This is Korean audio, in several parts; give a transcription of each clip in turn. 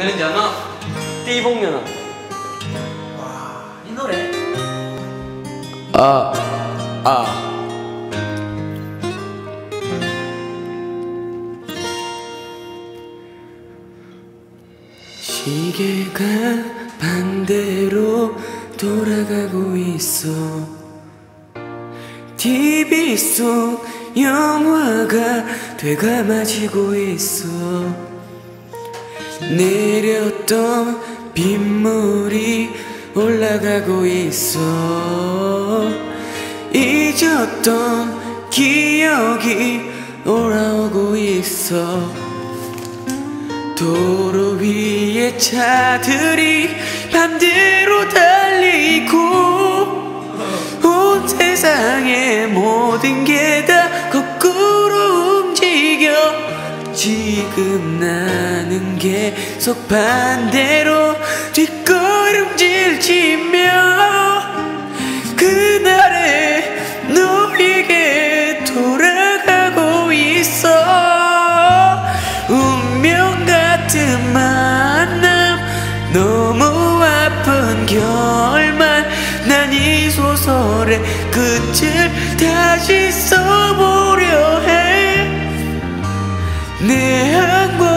오늘은 자마 띠봉면허 이 노래. 아, 아. 시계가 반대로 돌아가고 있어. TV 속 영화가 되감아지고 있어 내렸던 빗물이 올라가고 있어. 잊었던 기억이 올라오고 있어. 도로 위에 차들이 반대로 달리고 온 세상의 모든 게 다 거꾸로 움직여. 지금 나 는 계속 반대로 뒷걸음질 치며 그날의 너에게 돌아가고 있어. 운명 같은 만남 너무 아픈 결말 난 이 소설의 끝을 다시 써보려 해내 한 권의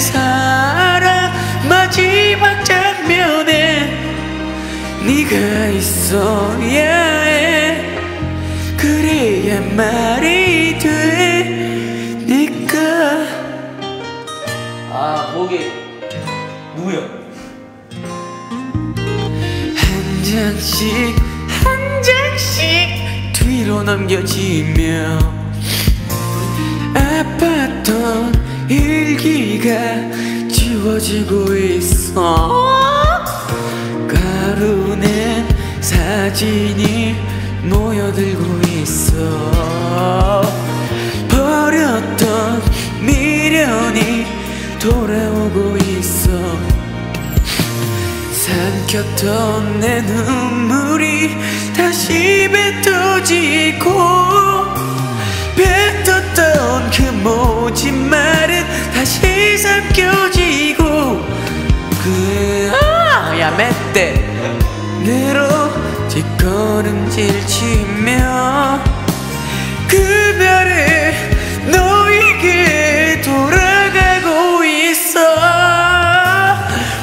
사랑 마지막 장면에 네가 있어야 해 그래야 말이 되니까 아 목이 누구요? 한 장씩 한 장씩 뒤로 넘겨지며 기가 지워지고 있어. 가루낸 사진이 모여들고 있어. 버렸던 미련이 돌아오고 있어. 삼켰던 내 눈물이 다시 뱉어지고 뱉었던 그 모진 말 내로 뒷걸음질 치며 그날에 너에게 돌아가고 있어.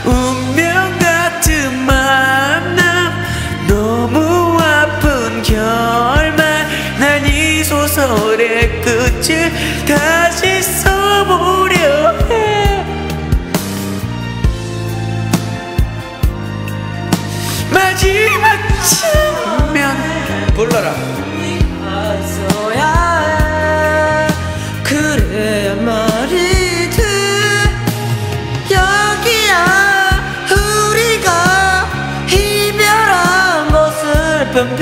운명 같은 만남 너무 아픈 결말 난 이 소설의 끝을 다 장면 불러라. 해 그래야 말이 돼. 여기야. 우리가 이별한 모슬픈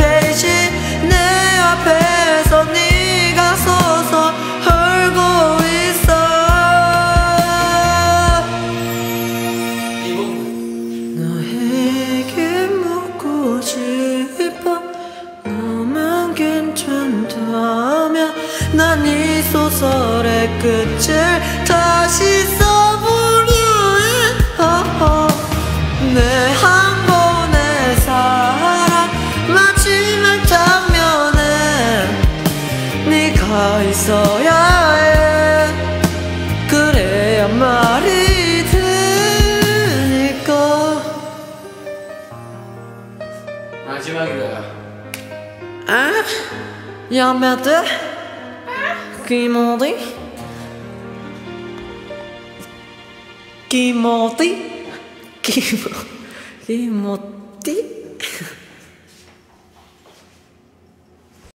끝을 다시 써보려 해내한 번의 사랑 마지막 장면에 네가 있어야 해 그래야 말이 되니까 마지막이다 아? 야매들? 기모디? 기모디? 기모... 기모디?